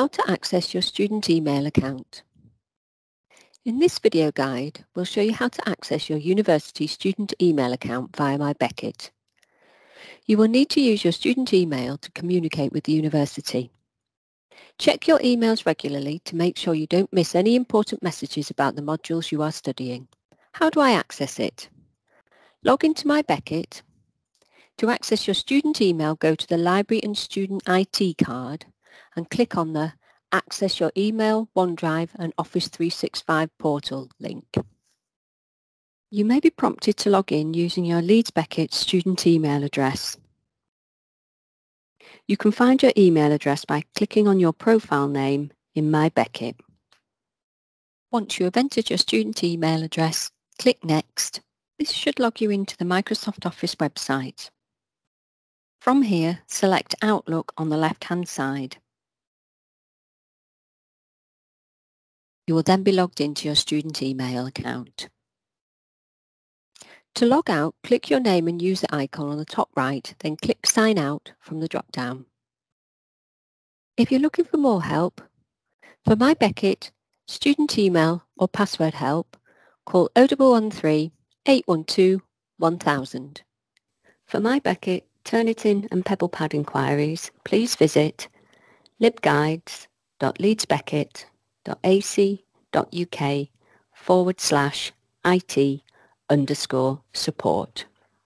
How to access your student email account. In this video guide, we'll show you how to access your university student email account via MyBeckett. You will need to use your student email to communicate with the university. Check your emails regularly to make sure you don't miss any important messages about the modules you are studying. How do I access it? Log into MyBeckett. To access your student email, go to the Library and Student IT card and click on the Access Your Email, OneDrive and Office 365 portal link. You may be prompted to log in using your Leeds Beckett student email address. You can find your email address by clicking on your profile name in MyBeckett. Once you have entered your student email address, click Next. This should log you into the Microsoft Office website. From here, select Outlook on the left-hand side. You will then be logged into your student email account. To log out, click your name and user icon on the top right, then click Sign Out from the drop-down. If you're looking for more help, for MyBeckett, student email or password help, call 0113 812 1000. For MyBeckett, Turnitin and Pebblepad inquiries, please visit libguides.leedsbeckett.com ac.uk forward slash IT underscore support.